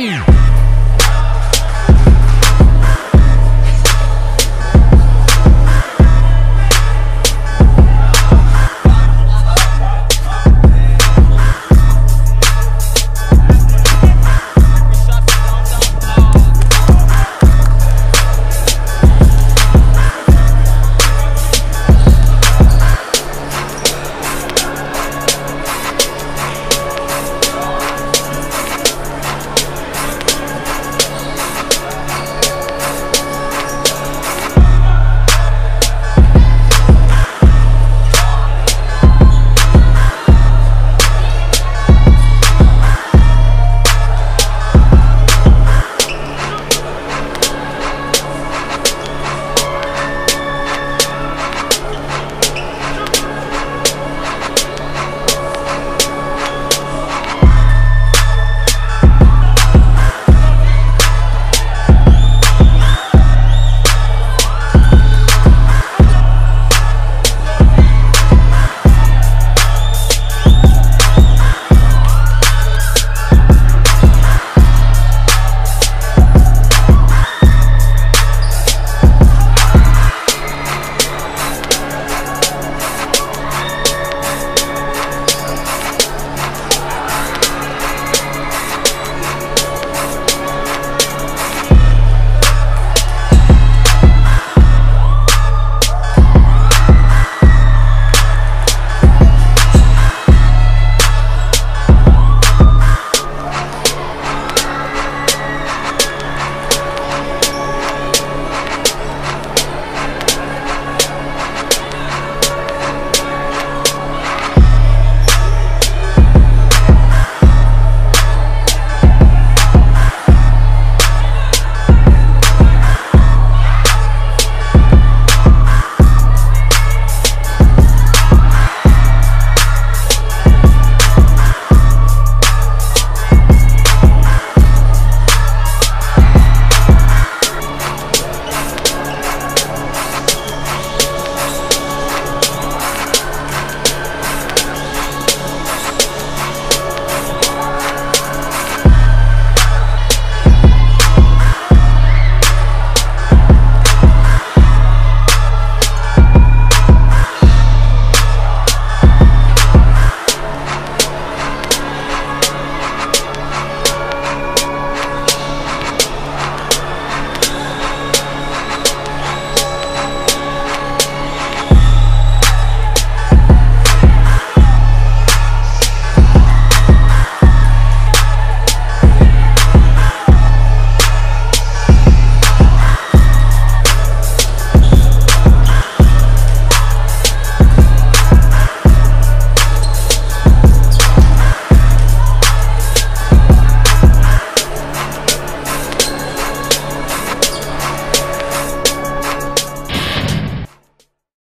two.